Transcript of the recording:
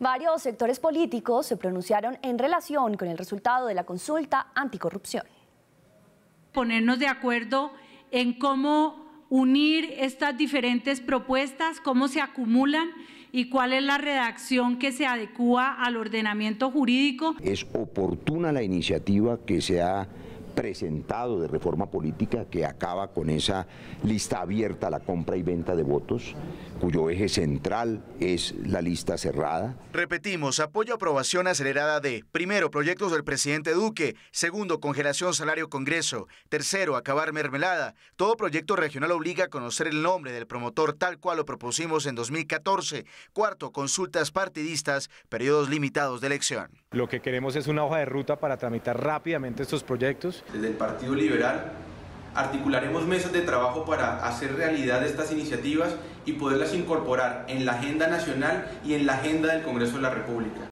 Varios sectores políticos se pronunciaron en relación con el resultado de la consulta anticorrupción. Ponernos de acuerdo en cómo unir estas diferentes propuestas, cómo se acumulan y cuál es la redacción que se adecúa al ordenamiento jurídico. Es oportuna la iniciativa que se ha presentado de reforma política que acaba con esa lista abierta a la compra y venta de votos, cuyo eje central es la lista cerrada. Repetimos, apoyo aprobación acelerada de, primero, proyectos del presidente Duque, segundo, congelación salario Congreso, tercero, acabar mermelada. Todo proyecto regional obliga a conocer el nombre del promotor tal cual lo propusimos en 2014. Cuarto, consultas partidistas, periodos limitados de elección. Lo que queremos es una hoja de ruta para tramitar rápidamente estos proyectos desde el Partido Liberal, articularemos mesas de trabajo para hacer realidad estas iniciativas y poderlas incorporar en la agenda nacional y en la agenda del Congreso de la República.